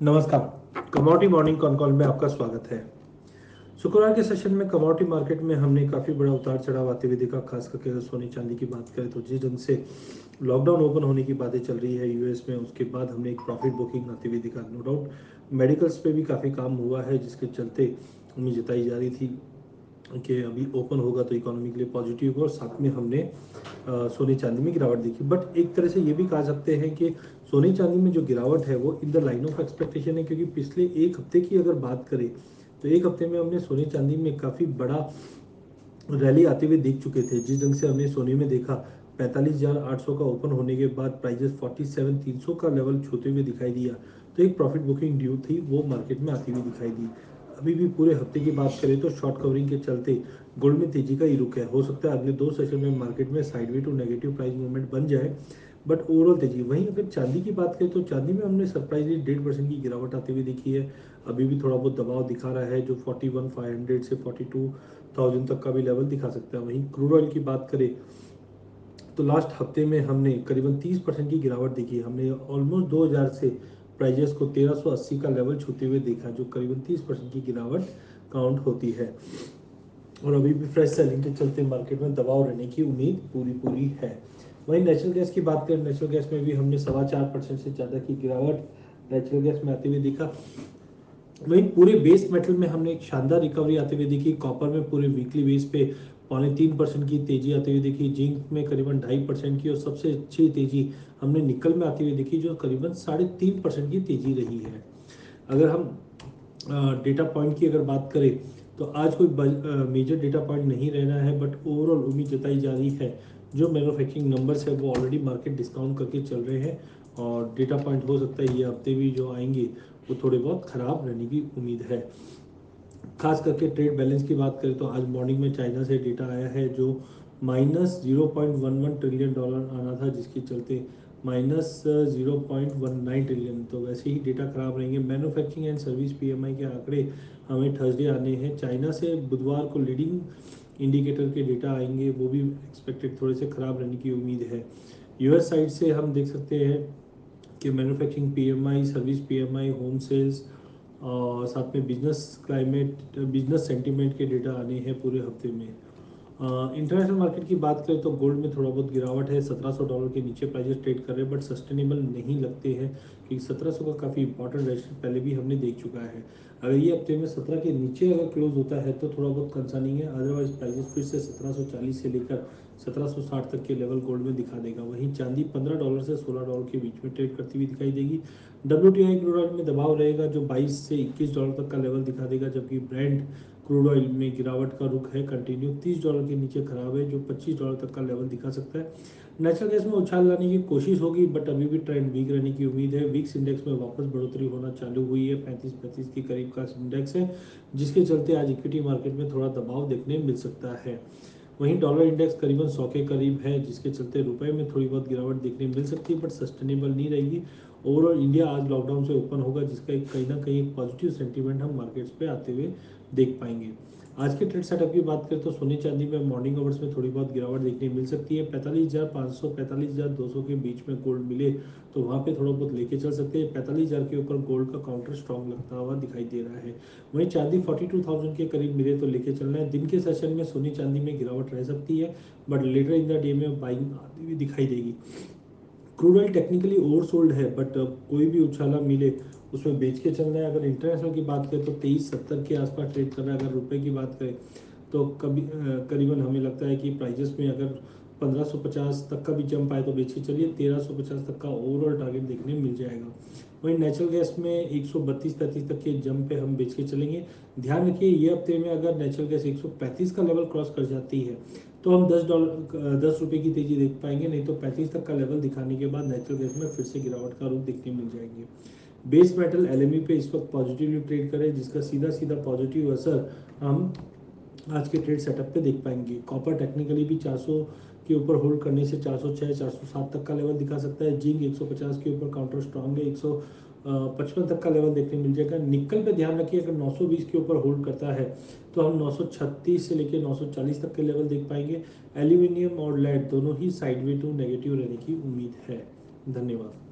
नमस्कार। Commodity morning con call में आपका स्वागत है। शुक्रवार के सेशन में कमोडिटी मार्केट में हमने काफ़ी बड़ा उतार चढ़ाव आते हुए देखा खास करके अगर सोने चांदी की बात करें तो जिस ढंग से लॉकडाउन ओपन होने की बातें चल रही है यूएस में, उसके बाद हमने एक प्रॉफिट बुकिंग आते हुए देखा नो डाउट मेडिकल्स पे भी काफ़ी काम हुआ है, जिसके चलते उम्मीद जताई जा रही थी। कि अभी ओपन होगा तो इकोनॉमी के लिए पॉजिटिव होगा और साथ में हमने सोने चांदी में गिरावट देखी। बट एक तरह से ये भी कहा सकते हैं कि सोने चांदी में जो गिरावट है वो in the line of expectation है, क्योंकि पिछले एक हफ़्ते की अगर बात करें तो एक हफ़्ते में हमने सोने चांदी में काफ़ी बड़ा रैली आते हुए देख चुके थे। जिस ढंग से हमने सोने में देखा, पैंतालीस हज़ार आठ सौ का ओपन होने के बाद प्राइजेस फोर्टी सेवन तीन सौ का लेवल छूते हुए दिखाई दिया। तो एक प्रॉफिट बुकिंग ड्यू थी, वो मार्केट में आती हुई दिखाई दी। अभी भी पूरे हफ़्ते की बात करें तो शॉर्ट कवरिंग के चलते गोल्ड में तेज़ी का ही रुख है। हो सकता है अगले दो सेशन में मार्केट में sideway to negative price movement बन जाए, बट ओवरऑल तेज़ी। वहीं अगर चांदी की बात करें तो चांदी में हमने सरप्राइजली डेढ़ परसेंट की गिरावट आती हुई देखी है। अभी भी थोड़ा बहुत दबाव दिखा रहा है, जो फोर्टी वन फाइव हंड्रेड से फोर्टी टू थाउज़ेंड तक का भी लेवल दिखा सकता है। वहीं क्रूड ऑयल की बात करें तो लास्ट हफ़्ते में हमने करीबन तीस परसेंट की गिरावट देखी हमने ऑलमोस्ट दो हज़ार से प्राइजेस को 1380 का लेवल छूते हुए देखा, जो करीबन 30 परसेंट की गिरावट काउंट होती है। और अभी भी फ्रेश सेलिंग के चलते मार्केट में दबाव रहने की उम्मीद पूरी पूरी है। वहीं नेचुरल गैस की बात करें नेचुरल गैस में भी हमने सवा चार परसेंट से ज़्यादा की गिरावट नेचुरल गैस में आते हुए देखा। वहीं पूरे बेस मेटल में हमने एक शानदार रिकवरी आते हुए देखी। कॉपर में पूरे वीकली बेस पे पौने तीन परसेंट की तेज़ी आती हुई देखी। जिंक में करीबन ढाई परसेंट की और सबसे अच्छी तेज़ी हमने निकल में आती हुई देखी, जो करीबन साढ़े तीन परसेंट की तेज़ी रही है। अगर हम डेटा पॉइंट की अगर बात करें तो आज कोई मेजर डेटा पॉइंट नहीं रहना है बट ओवरऑल उम्मीद जताई जा रही है। जो मैन्युफैक्चरिंग नंबर्स है, वो ऑलरेडी मार्केट डिस्काउंट करके चल रहे हैं और डेटा पॉइंट हो सकता है ये हफ़्ते भी जो आएँगे, वो थोड़े बहुत ख़राब रहने की उम्मीद है। खास करके ट्रेड बैलेंस की बात करें तो आज मॉर्निंग में चाइना से डेटा आया है जो minus zero point one one trillion dollar आना था, जिसके चलते minus zero point one nine trillion तो वैसे ही डेटा खराब रहेंगे। मैन्युफैक्चरिंग एंड सर्विस पीएमआई के आंकड़े हमें थर्सडे आने हैं। चाइना से बुधवार को लीडिंग इंडिकेटर के डेटा आएँगे, वो भी एक्सपेक्टेड थोड़े से ख़राब रहने की उम्मीद है। यूएस साइड से हम देख सकते हैं कि manufacturing PMI service PMI home sales और साथ में बिज़नेस क्लाइमेट बिज़नेस सेंटीमेंट के डेटा आने हैं पूरे हफ़्ते में। इंटरनेशनल मार्केट की बात करें तो गोल्ड में थोड़ा बहुत गिरावट है 1700 डॉलर के नीचे प्राइजेस ट्रेड कर रहे हैं बट सस्टेनेबल नहीं लगते हैं, क्योंकि 1700 का काफ़ी इंपॉर्टेंट रेजिस्टर पहले भी हमने देख चुका है। अगर ये हफ़्ते में 17 के नीचे अगर क्लोज होता है तो थोड़ा बहुत कंसर्निंग है अदरवाइज़ प्राइजेस फिर से 1740 से लेकर 1760 तक के लेवल गोल्ड में दिखा देगा। वहीं चांदी 15 डॉलर से 16 डॉलर के बीच में ट्रेड करती हुई दिखाई देगी। डब्ल्यू टी में दबाव रहेगा, जो 22 से 21 डॉलर तक का लेवल दिखा देगा, जबकि ब्रांड क्रूड ऑयल में गिरावट का रुख है कंटिन्यू 30 डॉलर के नीचे खराब है, जो 25 डॉलर तक का लेवल दिखा सकता है। नेचुरल गैस में उछाल लाने की कोशिश होगी बट अभी भी ट्रेंड वीक रहने की उम्मीद है। वीक्स इंडेक्स में वापस बढ़ोतरी होना चालू हुई है। पैंतीस पैंतीस के करीब का इंडेक्स है, जिसके चलते आज इक्विटी मार्केट में थोड़ा दबाव देखने मिल सकता है। वहीं डॉलर इंडेक्स करीबन सौ के करीब है, जिसके चलते रुपए में थोड़ी बहुत गिरावट देखने मिल सकती है बट सस्टेनेबल नहीं रहेगी। ओवरऑल इंडिया आज लॉकडाउन से ओपन होगा, जिसका एक कहीं ना कहीं एक पॉजिटिव सेंटीमेंट हम मार्केट्स पे आते हुए देख पाएँगे। आज के ट्रेड सेटअप की बात करें तो सोने चांदी में मॉर्निंग आवर्स में थोड़ी बहुत गिरावट देखने मिल सकती है। पैंतालीस हज़ार पाँच सौ, पैंतालीस हज़ार दो सौ के बीच में गोल्ड मिले तो वहाँ पे थोड़ा बहुत लेके चल सकते हैं। पैंतालीस हज़ार के ऊपर गोल्ड का काउंटर स्ट्रॉन्ग लगता हुआ दिखाई दे रहा है। वहीं चांदी फोर्टी टू थाउज़ेंड के करीब मिले तो लेके चलना है। दिन के सेशन में सोनी चांदी में गिरावट रह सकती है but later in the day में बाइंग आती हुई दिखाई देगी। Crude oil technically oversold है बट कोई भी उछाला मिले, उसमें बेच के चल चलना है। अगर इंटरनेशनल की बात करें तो तेईस सत्तर के आसपास ट्रेड कर रहा है, अगर रुपए की बात करें तो कभी करीबन हमें लगता है कि प्राइजेस में अगर 1550 तक का भी जंप आए तो बेच के चलिए 1350 तक का ओवरऑल टारगेट देखने मिल जाएगा। वहीं नेचुरल गैस में एक सौ बत्तीस पैंतीस तक के जंप पे हम बेच के चलेंगे। ध्यान रखिए, ये हफ़्ते में अगर नेचुरल गैस 135 का लेवल क्रॉस कर जाती है तो हम 10 डॉलर दस रुपये की तेज़ी देख पाएँगे, नहीं तो 35 तक का लेवल दिखाने के बाद नेचुरल गैस में फिर से गिरावट का रूप देखने मिल जाएँगे। बेस मेटल एल पे इस वक्त पॉजिटिवली ट्रेड करें, जिसका सीधा सीधा पॉजिटिव असर हम आज के ट्रेड सेटअप पे देख पाएँगे। कॉपर टेक्निकली भी 400 के ऊपर होल्ड करने से 406 407 तक का लेवल दिखा सकता है। जिंक 150 के ऊपर काउंटर स्ट्रांग है। 155 तक का लेवल देखने मिल जाएगा। निकल पे ध्यान रखिए, अगर 920 के ऊपर होल्ड करता है तो हम 936 से लेकर 940 तक के लेवल देख पाएँगे। एल्यूमिनियम और लेड दोनों ही साइडवे टू नेगेटिव रहने की उम्मीद है। धन्यवाद।